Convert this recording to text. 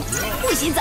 不许走。